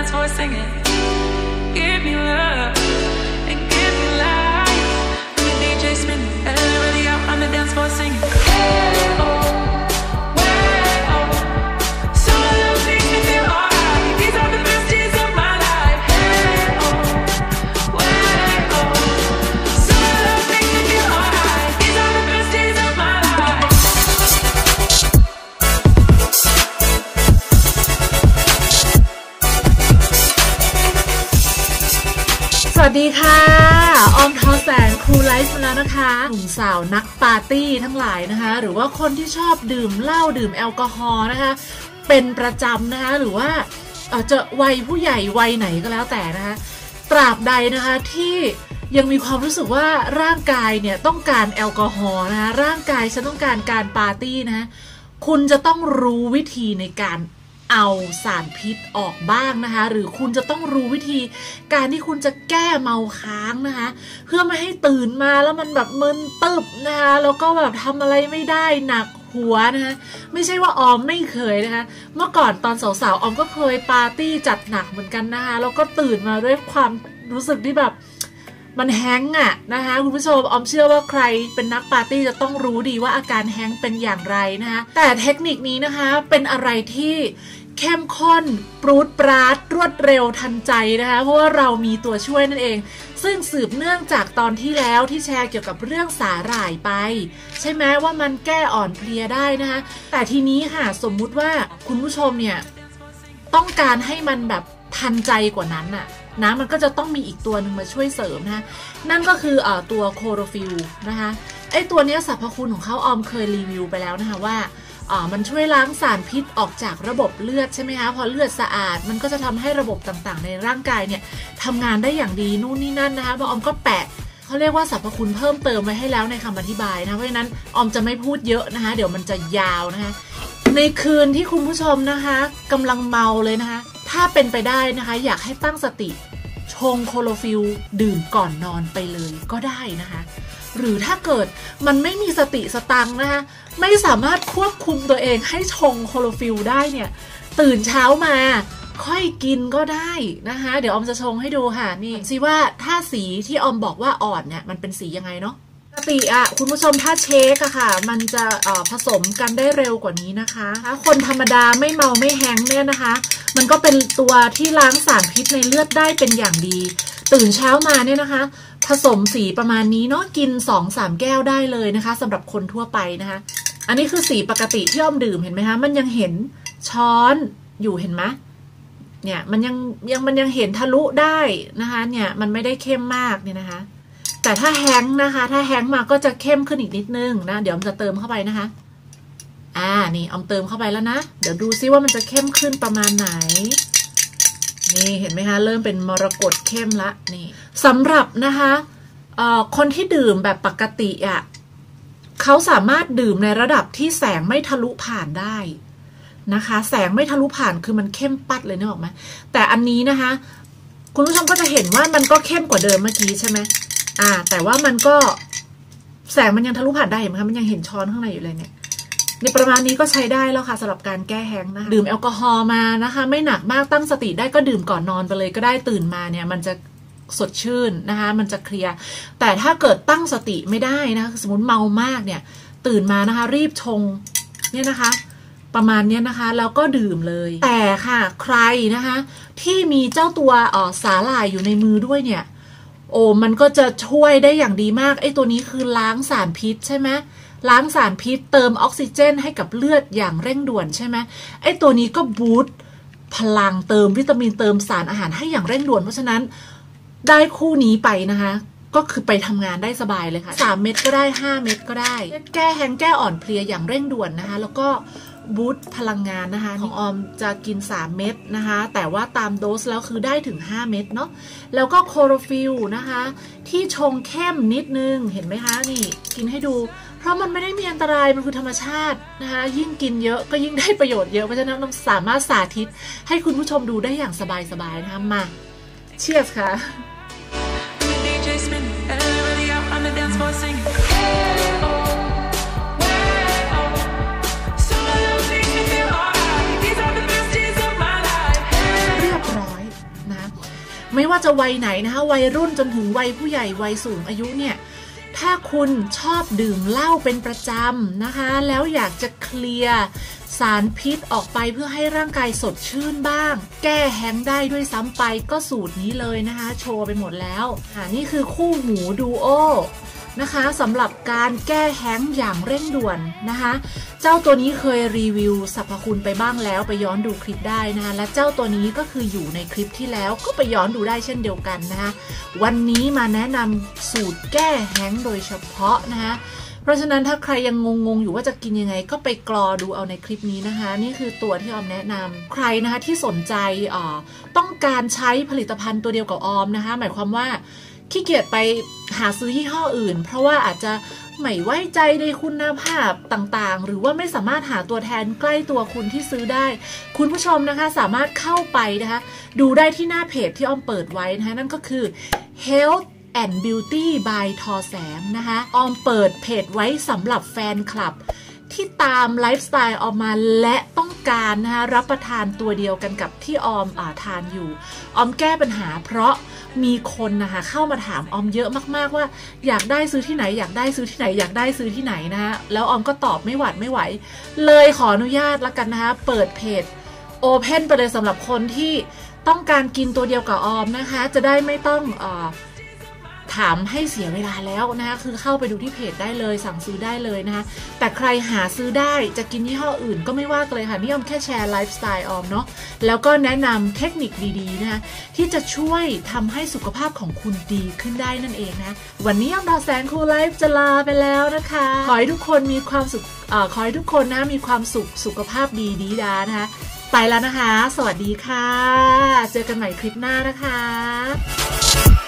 dance floor singing. Give me love and give me life. And the DJ spinning. Everybody out on the dance floor singing. สวัสดีค่ะ ออมทอแสงครูไลฟ์มาแล้วนะคะหนุ่มสาวนักปาร์ตี้ทั้งหลายนะคะ หรือว่าคนที่ชอบดื่มเหล้าดื่มแอลกอฮอล์นะคะ เป็นประจำนะคะ หรือว่าเอ่อจะวัยผู้ใหญ่วัยไหนก็แล้วแต่นะคะ ตราบใดนะคะที่ยังมีความรู้สึกว่าร่างกายเนี่ยต้องการแอลกอฮอล์นะคะร่างกายฉันต้องการการปาร์ตี้นะคะคุณจะต้องรู้วิธีในการ เอาสารพิษออกบ้างนะคะ หรือคุณจะต้องรู้วิธีการที่คุณจะแก้เมาค้างนะคะ เพื่อไม่ให้ตื่นมาแล้วมันแบบมึนตึบนะคะแล้วก็แบบทำอะไรไม่ได้หนักหัวนะคะไม่ใช่ว่าออมไม่เคยนะคะ เมื่อก่อนตอนสาวๆออมก็เคยปาร์ตี้จัดหนักเหมือนกันนะคะแล้วก็ตื่นมาด้วยความรู้สึกที่แบบ มันแฮงก์อะนะคะคุณผู้ชมออมเชื่อว่าใครเป็นนักปาร์ตี้จะต้องรู้ดีว่าอาการแฮงก์เป็นอย่างไรนะคะแต่เทคนิคนี้นะคะเป็นอะไรที่เข้มข้นปรูดปราดรวดเร็วทันใจนะคะเพราะว่าเรามีตัวช่วยนั่นเอง ซึ่งสืบเนื่องจากตอนที่แล้วที่แชร์เกี่ยวกับเรื่องสาหร่ายไป ใช่ไหมว่ามันแก้อ่อนเพลียได้นะคะแต่ทีนี้ค่ะสมมุติว่าคุณผู้ชมเนี่ยต้องการให้มันแบบ ทันใจกว่านั้นน่ะนะมันก็จะต้องมีอีกตัวหนึ่งมาช่วยเสริมนะนั่นก็คือเอ่อตัวโคโรฟิลนะคะไอตัวนี้สรรพคุณของเขาออมเคยรีวิวไปแล้วนะคะว่าอ่ามันช่วยล้างสารพิษออกจากระบบเลือดใช่ไหมคะพอเลือดสะอาดมันก็จะทำให้ระบบต่างๆ ในร่างกายเนี่ยทำงานได้อย่างดีนู่นนี่นั่นนะคะพอออมก็แปะเขาเรียกว่าสรรพคุณเพิ่มเติมไว้ให้แล้วในคำอธิบายนะเพราะฉะนั้นออมจะไม่พูดเยอะนะคะ เดี๋ยวมันจะยาวนะคะในคืนที่คุณผู้ชมนะคะกำลังเมาเลยนะคะ ถ้าเป็นไปได้นะคะอยากให้ตั้งสติ ชงคลอโรฟิลล์ดื่มก่อนนอนไปเลยก็ได้นะคะ หรือถ้าเกิดมันไม่มีสติสตังนะคะไม่สามารถควบคุมตัวเองให้ชงคลอโรฟิลล์ได้เนี่ย ตื่นเช้ามาค่อยกินก็ได้นะคะ เดี๋ยวออมจะชงให้ดูค่ะนี่สิว่าถ้าสีที่ออมบอกว่าอ่อนเนี่ยมันเป็นสียังไงเนาะปกติอะคุณผู้ชมถ้า shake อะค่ะ มันจะผสมกันได้เร็วกว่านี้นะคะถ้าคนธรรมดาไม่เมาไม่ hang เนี่ยนะคะ มันก็เป็นตัวที่ล้างสารพิษในเลือดได้เป็นอย่างดี ตื่นเช้ามาเนี่ยนะคะ ผสมสีประมาณนี้เนาะกิน 2-3 แก้วได้เลยนะคะสำหรับคนทั่วไปนะคะ อันนี้คือสีปกติที่อ้อมดื่มเห็นไหมคะมันยังเห็นช้อนอยู่เห็นไหมเนี่ยมันยังยังมันยังเห็นทะลุได้นะคะเนี่ยมันไม่ได้เข้มมากเนี่ยนะคะ แต่ถ้าแฮงนะคะ ถ้าแฮงมาก็จะเข้มขึ้นอีกนิดนึงนะเดี๋ยวออมจะเติมเข้าไปนะคะ อ่า นี่ออมเติมเข้าไปแล้วนะ เดี๋ยวดูซิว่ามันจะเข้มขึ้นประมาณไหน นี่เห็นไหมคะ เริ่มเป็นมรกตเข้มละ นี่สำหรับนะคะเอ่อคนที่ดื่มแบบปกติอะ่ะเขาสามารถดื่มในระดับที่แสงไม่ทะลุผ่านได้นะคะ แสงไม่ทะลุผ่านคือมันเข้มปัดเลยนึกออกไหมแต่อันนี้นะคะ คุณผู้ชมก็จะเห็นว่ามันก็เข้มกว่าเดิมเมื่อกี้ใช่ไหมอ่า แต่ว่ามันก็แสงมันยังทะลุผ่านได้เห็นไหมคะมันยังเห็นช้อนข้างในอยู่เลยเนี่ย ในประมาณนี้ก็ใช้ได้แล้วค่ะสำหรับการแก้แห้งนะคะดื่มแอลกอฮอล์มานะคะ ไม่หนักมากตั้งสติได้ก็ดื่มก่อนนอนไปเลยก็ได้ตื่นมาเนี่ยมันจะสดชื่นนะคะ มันจะเคลียร์ แต่ถ้าเกิดตั้งสติไม่ได้นะคะสมมติเมามากเนี่ย ตื่นมานะคะ รีบชงเนี่ยนะคะ ประมาณนี้นะคะ แล้วก็ดื่มเลย แต่ค่ะใครนะคะ ที่มีเจ้าตัวอ่อสาหร่ายอยู่ในมือด้วยเนี่ย โอ้มันก็จะช่วยได้อย่างดีมากไอ้ตัวนี้คือล้างสารพิษใช่ไหม ล้างสารพิษเติมออกซิเจนให้กับเลือดอย่างเร่งด่วนใช่ไหมไอ้ตัวนี้ก็บูตพลังเติมวิตามินเติมสารอาหารให้อย่างเร่งด่วน เพราะฉะนั้นได้คู่นี้ไปนะคะ ก็คือไปทำงานได้สบายเลยค่ะ 3 เม็ดก็ได้ 5 เม็ดก็ได้ แก้แห้งแก้อ่อนเพลียอย่างเร่งด่วนนะคะ แล้วก็บูตพลังงานนะคะ ของออมจะกิน 3 เม็ดนะคะ แต่ว่าตามโดสแล้วคือได้ถึง 5 เม็ดเนาะแล้วก็โคโรฟิลนะคะ ที่ชงเข้มนิดนึงเห็นไหมคะ นี่กินให้ดู เพราะมันไม่ได้มีอันตรายมันคือธรรมชาตินะคะยิ่งกินเยอะก็ยิ่งได้ประโยชน์เยอะเพราะฉะนั้นเราสามารถสาธิตให้คุณผู้ชมดูได้อย่างสบายๆนะคะมาเชียร์ค่ะไม่ว่าจะวัยไหนนะคะวัยรุ่นจนถึงวัยผู้ใหญ่วัยสูงอายุเนี่ย ถ้าคุณชอบดื่มเหล้าเป็นประจำนะคะ แล้วอยากจะเคลียร์สารพิษออกไปเพื่อให้ร่างกายสดชื่นบ้าง แก้แห้งได้ด้วยซ้ำไปก็สูตรนี้เลยนะคะ โชว์ไปหมดแล้วอ่านี่คือคู่หูดูโอ นะคะสำหรับการแก้แห้งอย่างเร่งด่วนนะคะ เจ้าตัวนี้เคยรีวิวสรรพคุณไปบ้างแล้วไปย้อนดูคลิปได้นะคะและเจ้าตัวนี้ก็คืออยู่ในคลิปที่แล้วก็ไปย้อนดูได้เช่นเดียวกันนะคะวันนี้มาแนะนำสูตรแก้แห้งโดยเฉพาะนะคะเพราะฉะนั้นถ้าใครยังงงๆ อยู่ว่าจะกินยังไงก็ไปกรอดูเอาในคลิปนี้นะคะ นี่คือตัวที่ออมแนะนำใครนะคะที่สนใจอ่อต้องการใช้ผลิตภัณฑ์ตัวเดียวกับออมนะคะ หมายความว่า ขี้เกียจไปหาซื้อยี่ห้ออื่น เพราะว่าอาจจะไม่ไว้ใจในคุณภาพต่างๆ หรือว่าไม่สามารถหาตัวแทนใกล้ตัวคุณที่ซื้อได้ คุณผู้ชมนะคะสามารถเข้าไปนะคะ ดูได้ที่หน้าเพจที่อ้อมเปิดไว้นะคะนั่นก็คือ health and beauty by ทอแสงนะคะ ออมเปิดเพจไว้สำหรับแฟนคลับ ที่ตามไลฟ์สไตล์ออมมาและต้องการนะคะรับประทานตัวเดียวกันกับที่ออมอาทานอยู่ ออมแก้ปัญหาเพราะมีคนนะคะเข้ามาถามออมเยอะมากๆว่า อยากได้ซื้อที่ไหน อยากได้ซื้อที่ไหน อยากได้ซื้อที่ไหนนะคะแล้วออมก็ตอบไม่หวัดไม่ไหว เลยขออนุญาตละกันนะคะเปิดเพจโอเพนไปเลยสำหรับคนที่ต้องการกินตัวเดียวกับออมนะคะ จะได้ไม่ต้องอ ถามให้เสียเวลาแล้วนะคะคือเข้าไปดูที่เพจได้เลย สั่งซื้อได้เลยนะคะแต่ใครหาซื้อได้จะกินยี่ห้ออื่นก็ไม่ว่ากันเลยค่ะนี่ออมแค่แชร์ไลฟ์สไตล์ออมเนาะแล้วก็แนะนำเทคนิคดีๆนะคะที่จะช่วยทำให้สุขภาพของคุณดีขึ้นได้นั่นเองนะ วันนี้ออมดาวแสงคูลไลฟ์จะลาไปแล้วนะคะ ขอให้ทุกคนมีความสุขอขอให้ทุกคนนะมีความสุขสุขภาพดีดีดานะคะไปแล้วนะคะ สวัสดีค่ะ เจอกันใหม่คลิปหน้านะคะ